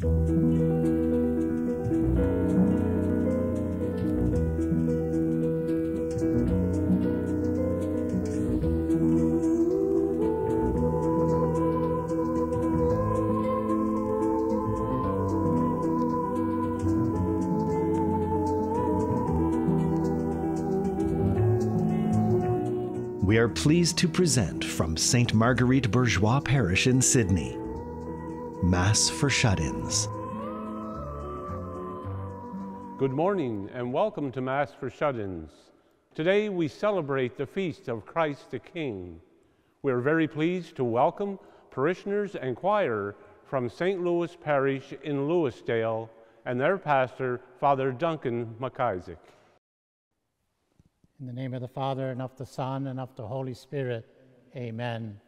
We are pleased to present from St. Marguerite Bourgeoys Parish in Sydney Mass for Shut ins. Good morning and welcome to Mass for Shut ins. Today we celebrate the feast of Christ the King. We are very pleased to welcome parishioners and choir from St. Louis Parish in Louisdale and their pastor, Father Duncan McIsaac. In the name of the Father, and of the Son, and of the Holy Spirit, amen.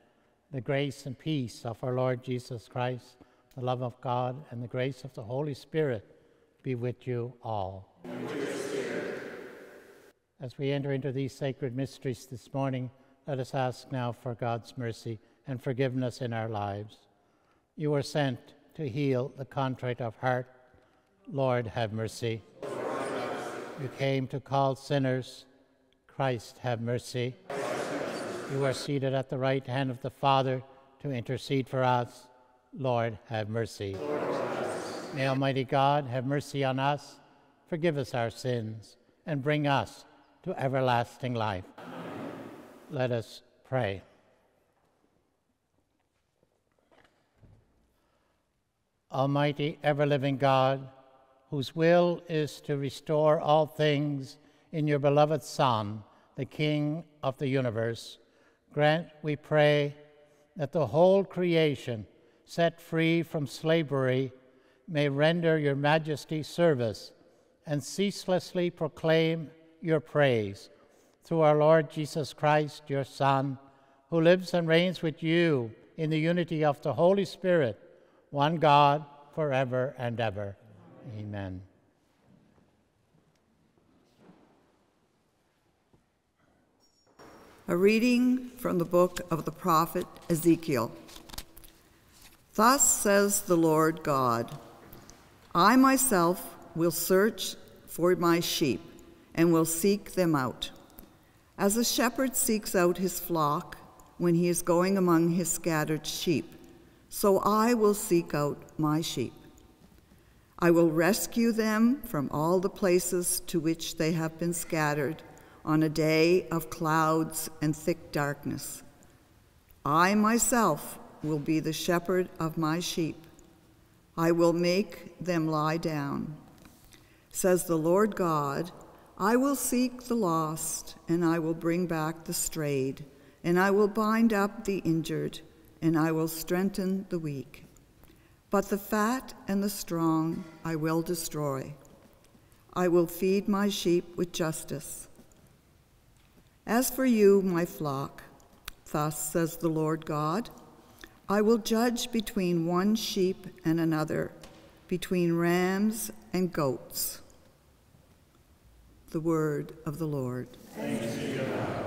The grace and peace of our Lord Jesus Christ, the love of God, and the grace of the Holy Spirit be with you all. As we enter into these sacred mysteries this morning, let us ask now for God's mercy and forgiveness in our lives. You were sent to heal the contrite of heart. Lord, have mercy. You came to call sinners Christ, have mercy. You are seated at the right hand of the Father to intercede for us. Lord, have mercy. May Almighty God have mercy on us, forgive us our sins, and bring us to everlasting life. Amen. Let us pray. Almighty, ever living God, whose will is to restore all things in your beloved Son the King of the universe, grant, we pray, that the whole creation, set free from slavery, may render your majesty service and ceaselessly proclaim your praise through our Lord Jesus Christ, your Son, who lives and reigns with you in the unity of the Holy Spirit, one God, forever and ever. Amen. A reading from the book of the prophet Ezekiel. Thus says the Lord God I myself will search for my sheep and will seek them out. As a shepherd seeks out his flock when he is going among his scattered sheep, so I will seek out my sheep. I will rescue them from all the places to which they have been scattered on a day of clouds and thick darkness. I myself will be the shepherd of my sheep. I will make them lie down. Says the Lord God, I will seek the lost, and I will bring back the strayed, and I will bind up the injured, and I will strengthen the weak. But the fat and the strong I will destroy. I will feed my sheep with justice as for you, my flock, thus says the Lord God, I will judge between one sheep and another, between rams and goats. The word of the Lord. Be to God.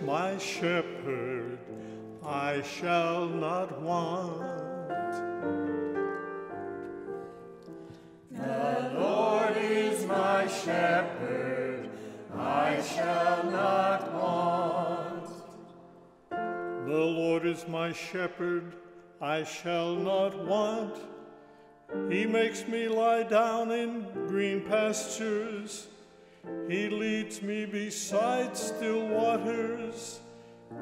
my shepherd, I shall not want. Shall not want. The Lord is my shepherd, I shall not want. He makes me lie down in green pastures. He leads me beside still waters.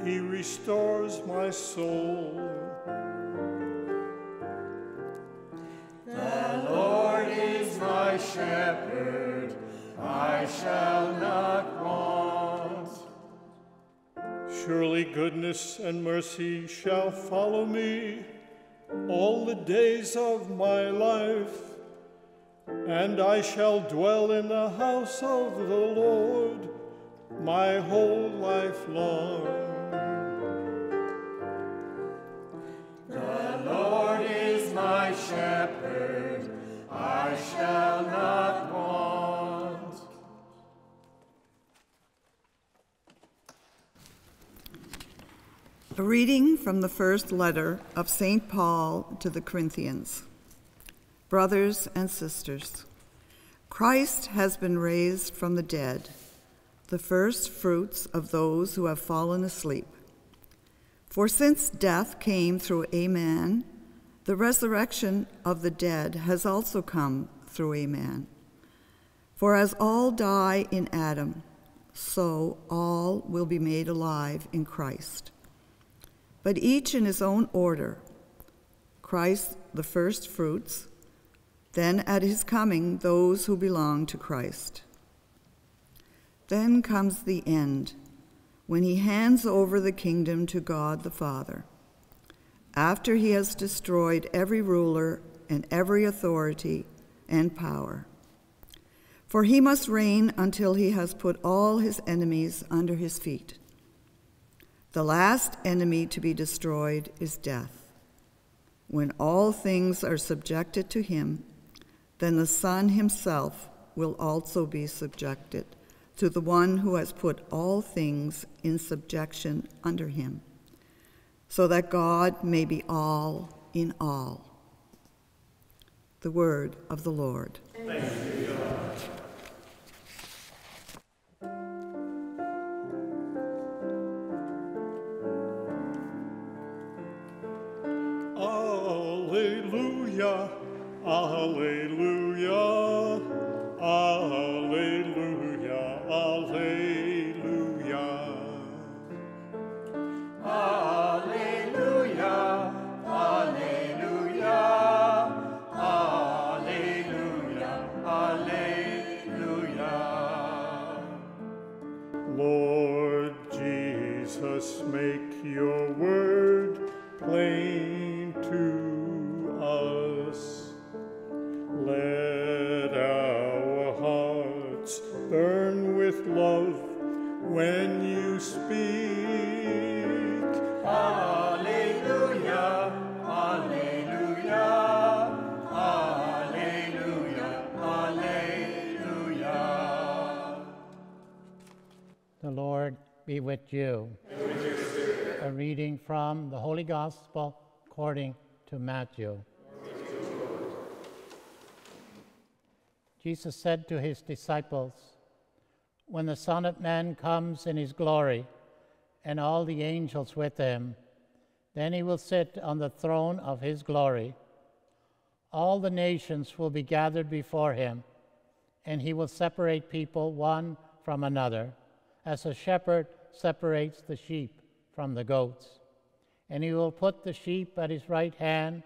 He restores my soul. The Lord is my shepherd, I shall not Surely goodness and mercy shall follow me all the days of my life and I shall dwell in the house of the Lord my whole life long. The Lord is my shepherd, I shall not A reading from the first letter of St. Paul to the Corinthians. Brothers and sisters, Christ has been raised from the dead, the first fruits of those who have fallen asleep. For since death came through a man, the resurrection of the dead has also come through a man. For as all die in Adam, so all will be made alive in Christ. But each in his own order Christ the first fruits, then at his coming, those who belong to Christ. Then comes the end, when he hands over the kingdom to God the Father after he has destroyed every ruler and every authority and power. For he must reign until he has put all his enemies under his feet. The last enemy to be destroyed is death. When all things are subjected to him, then the Son himself will also be subjected to the one who has put all things in subjection under him so that God may be all in all. The word of the Lord. Be with you. A reading from the Holy Gospel according to Matthew. Jesus said to his disciples, When the Son of Man comes in his glory, and all the angels with him, then he will sit on the throne of his glory. All the nations will be gathered before him, and he will separate people one from another, as a shepherd separates the sheep from the goats. And he will put the sheep at his right hand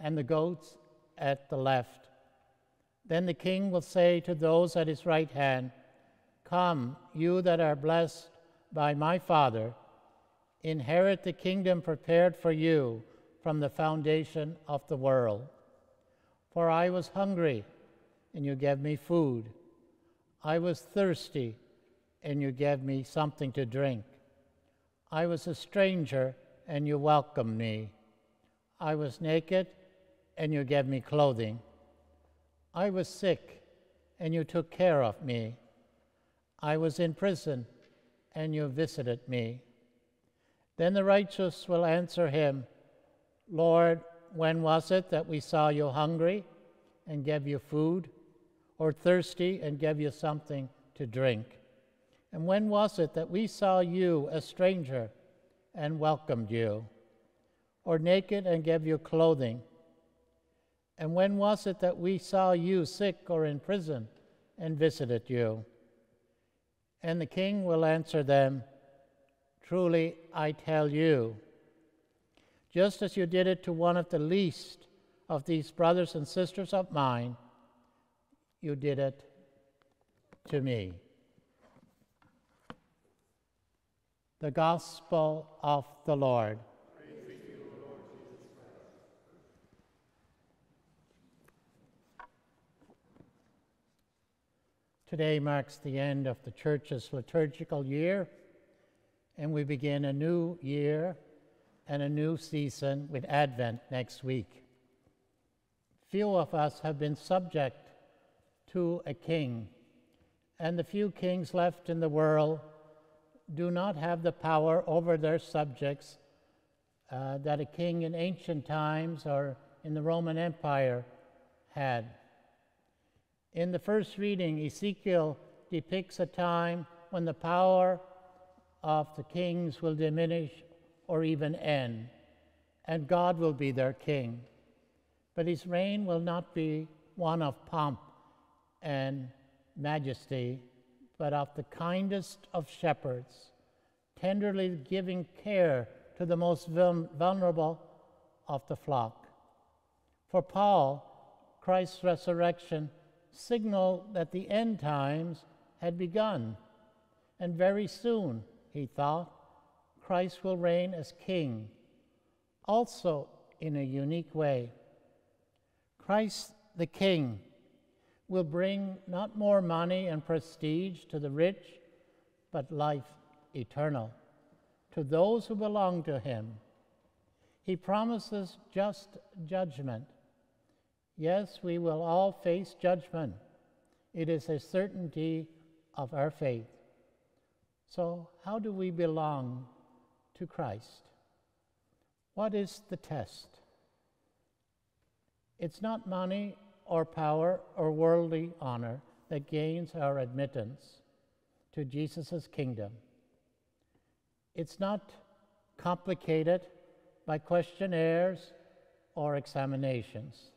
and the goats at the left. Then the king will say to those at his right hand, Come, you that are blessed by my Father, inherit the kingdom prepared for you from the foundation of the world. For I was hungry, and you gave me food. I was thirsty, and you gave me something to drink. I was a stranger, and you welcomed me. I was naked, and you gave me clothing. I was sick, and you took care of me. I was in prison, and you visited me. Then the righteous will answer him, Lord, when was it that we saw you hungry and gave you food, or thirsty and gave you something to drink? And when was it that we saw you a stranger and welcomed you, or naked and gave you clothing? And when was it that we saw you sick or in prison and visited you? And the king will answer them, Truly I tell you, just as you did it to one of the least of these brothers and sisters of mine, you did it to me. The Gospel of the Lord. Today marks the end of the Church's liturgical year, and we begin a new year and a new season with Advent next week. Few of us have been subject to a king, and the few kings left in the world do not have the power over their subjects uh, that a king in ancient times or in the Roman Empire had. In the first reading, Ezekiel depicts a time when the power of the kings will diminish or even end, and God will be their king. But his reign will not be one of pomp and majesty, but of the kindest of shepherds, tenderly giving care to the most vulnerable of the flock. For Paul, Christ's resurrection signaled that the end times had begun, and very soon, he thought, Christ will reign as king, also in a unique way. Christ the King will bring not more money and prestige to the rich, but life eternal to those who belong to him. He promises just judgment. Yes, we will all face judgment. It is a certainty of our faith. So, how do we belong to Christ? What is the test? It's not money or power or worldly honor that gains our admittance to Jesus' kingdom. It's not complicated by questionnaires or examinations.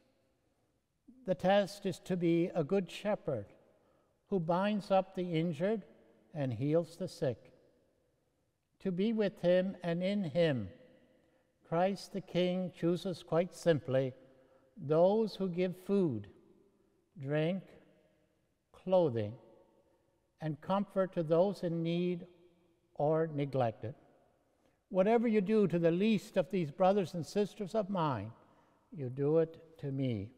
The test is to be a good shepherd who binds up the injured and heals the sick. To be with him and in him, Christ the King chooses quite simply those who give food, drink, clothing, and comfort to those in need or neglected. Whatever you do to the least of these brothers and sisters of mine, you do it to me.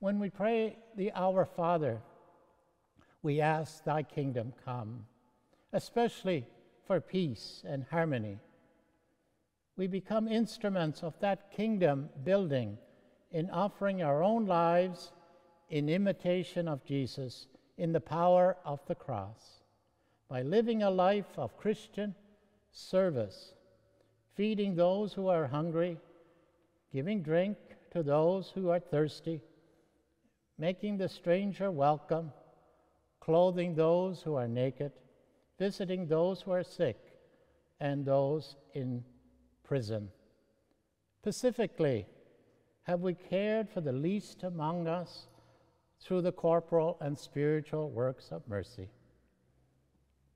When we pray the Our Father, we ask, Thy kingdom come, especially for peace and harmony. We become instruments of that kingdom building in offering our own lives in imitation of Jesus in the power of the cross by living a life of Christian service, feeding those who are hungry, giving drink to those who are thirsty, making the stranger welcome, clothing those who are naked, visiting those who are sick, and those in prison. Specifically, have we cared for the least among us through the corporal and spiritual works of mercy?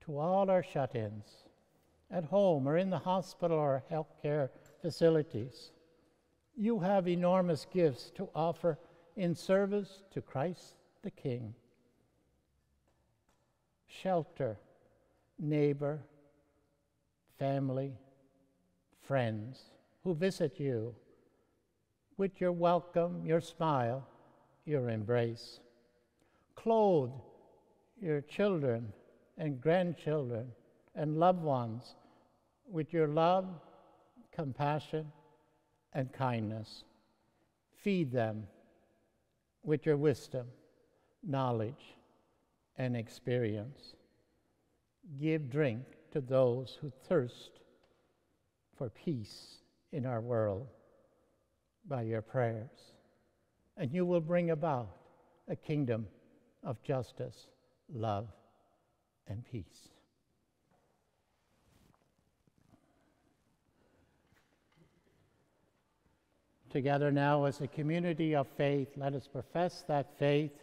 to all our shut ins at home or in the hospital or healthcare facilities. You have enormous gifts to offer in service to Christ the King. Shelter, neighbor, family, friends who visit you with your welcome, your smile, your embrace. Clothe your children and grandchildren and loved ones with your love, compassion, and kindness. Feed them with your wisdom, knowledge, and experience. Give drink to those who thirst for peace in our world by your prayers. And you will bring about a kingdom of justice, love, and peace. Together now, as a community of faith, let us profess that faith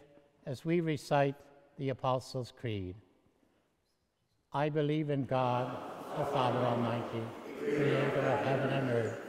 as we recite the Apostles' Creed. I believe in God, the Father Almighty, creator of heaven and earth,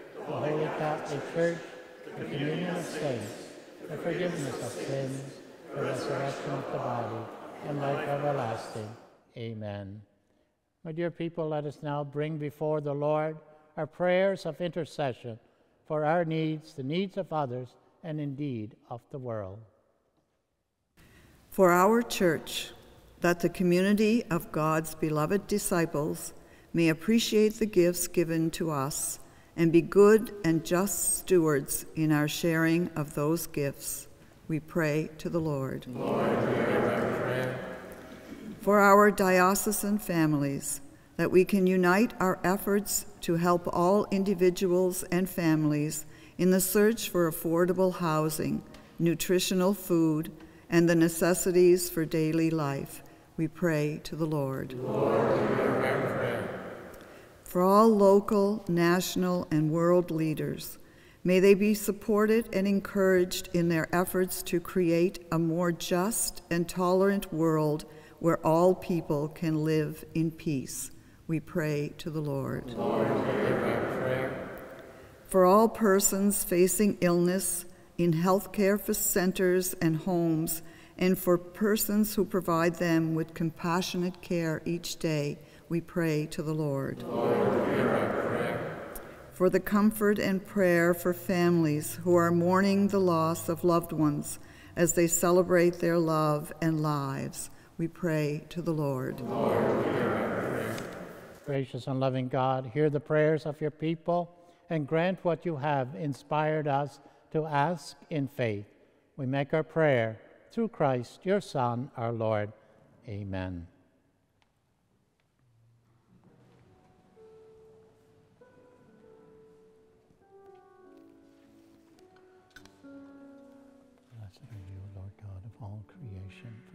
the Holy Catholic Church, the communion of saints, the forgiveness of sins, the resurrection of the body, and life everlasting. Amen. My dear people, let us now bring before the Lord our prayers of intercession for our needs, the needs of others, and indeed of the world. For our church, that the community of God's beloved disciples may appreciate the gifts given to us and be good and just stewards in our sharing of those gifts, we pray to the Lord. Lord, our. For our diocesan families, that we can unite our efforts to help all individuals and families in the search for affordable housing, nutritional food, and the necessities for daily life, we pray to the Lord. Lord for all local, national, and world leaders. May they be supported and encouraged in their efforts to create a more just and tolerant world where all people can live in peace. We pray to the Lord. Lord for all persons facing illness in healthcare centers and homes, and for persons who provide them with compassionate care each day, we pray to the Lord. Lord for the comfort and prayer for families who are mourning the loss of loved ones as they celebrate their love and lives, we pray to the Lord. Lord Gracious and loving God, hear the prayers of your people and grant what you have inspired us to ask in faith. We make our prayer through Christ, your Son, our Lord. Amen.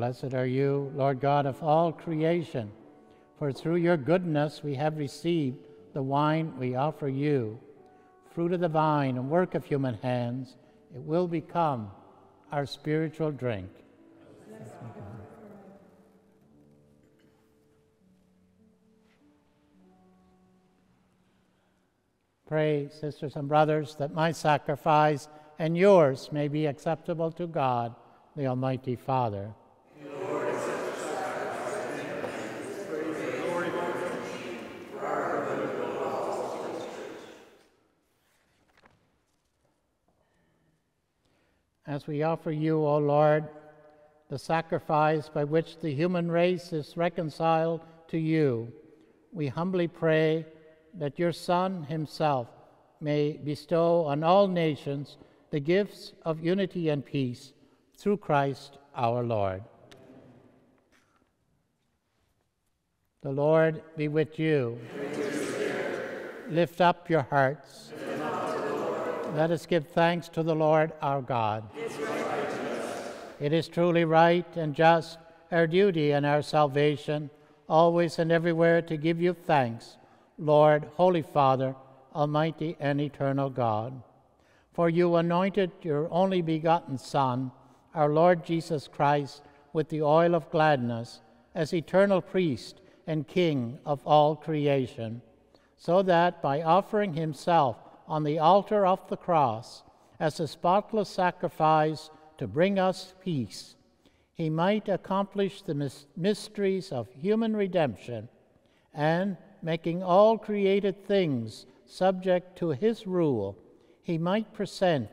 Blessed are you, Lord God of all creation, for through your goodness we have received the wine we offer you, fruit of the vine and work of human hands. It will become our spiritual drink. Pray, sisters and brothers, that my sacrifice and yours may be acceptable to God, the Almighty Father. As we offer you, O Lord, the sacrifice by which the human race is reconciled to you, we humbly pray that your Son himself may bestow on all nations the gifts of unity and peace through Christ our Lord. The Lord be with you. Lift up your hearts. Let us give thanks to the Lord our God. It is truly right and just, our duty and our salvation, always and everywhere to give you thanks, Lord, Holy Father, Almighty and eternal God. For you anointed your only begotten Son, our Lord Jesus Christ, with the oil of gladness as eternal priest and King of all creation, so that by offering himself on the altar of the cross as a spotless sacrifice to bring us peace, he might accomplish the mysteries of human redemption and, making all created things subject to his rule, he might present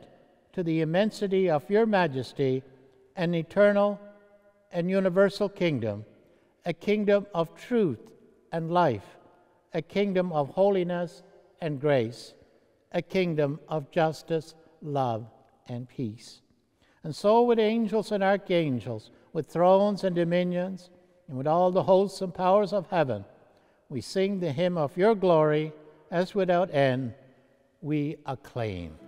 to the immensity of your majesty an eternal and universal kingdom, a kingdom of truth and life, a kingdom of holiness and grace a kingdom of justice, love, and peace. And so, with angels and archangels, with thrones and dominions, and with all the hosts and powers of heaven, we sing the hymn of your glory as without end we acclaim.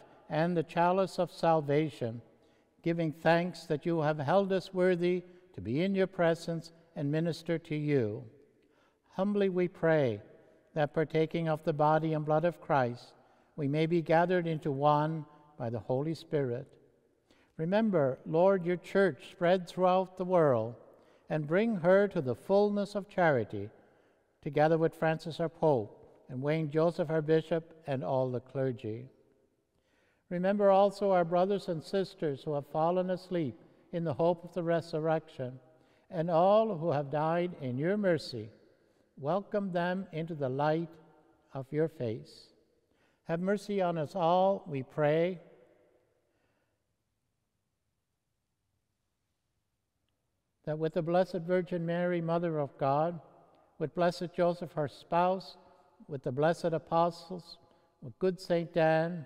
and the chalice of salvation, giving thanks that you have held us worthy to be in your presence and minister to you. Humbly we pray that partaking of the body and blood of Christ, we may be gathered into one by the Holy Spirit. Remember, Lord, your church spread throughout the world and bring her to the fullness of charity, together with Francis our Pope and Wayne Joseph our Bishop and all the clergy. Remember also our brothers and sisters who have fallen asleep in the hope of the resurrection, and all who have died in your mercy. Welcome them into the light of your face. Have mercy on us all, we pray. That with the Blessed Virgin Mary, Mother of God, with Blessed Joseph, her spouse, with the blessed apostles, with good Saint Dan,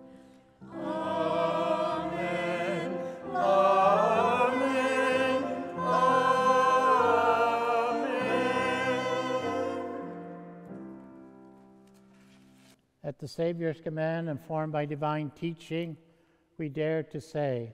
At the Savior's command, informed by divine teaching, we dare to say,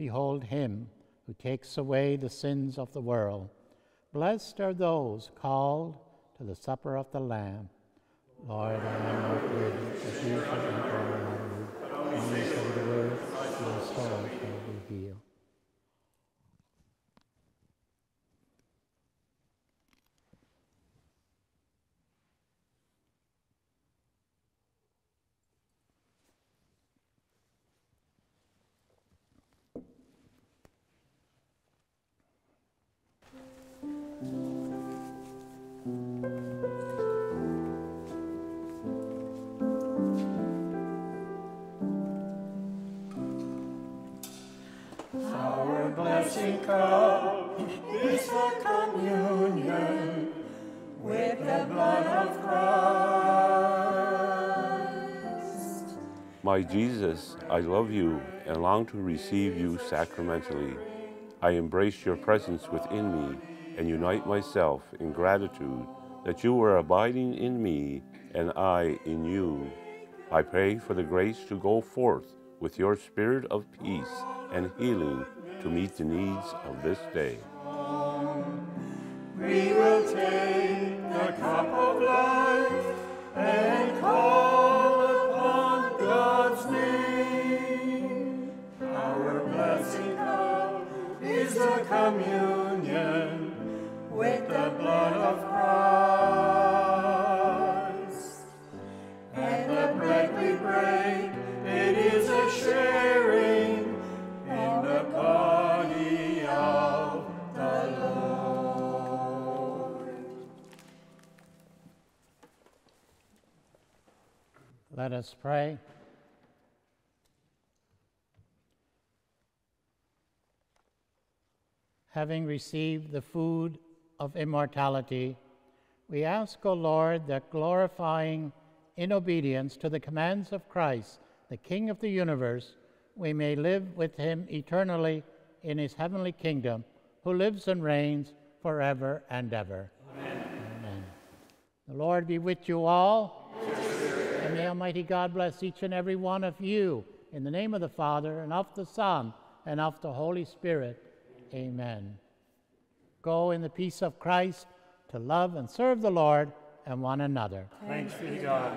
Behold him who takes away the sins of the world. Blessed are those called to the supper of the Lamb. Lord, I am not worthy that you should enter my roof. Only say the word, my soul shall be Jesus, I love you and long to receive you sacramentally. I embrace your presence within me and unite myself in gratitude that you are abiding in me and I in you. I pray for the grace to go forth with your spirit of peace and healing to meet the needs of this day. Let us pray. Having received the food of immortality, we ask, O Lord, that glorifying in obedience to the commands of Christ, the King of the universe, we may live with him eternally in his heavenly kingdom, who lives and reigns forever and ever. Amen. The Lord be with you all. And may Almighty God bless each and every one of you in the name of the Father, and of the Son, and of the Holy Spirit. Amen. Go in the peace of Christ to love and serve the Lord and one another. Thanks be to God.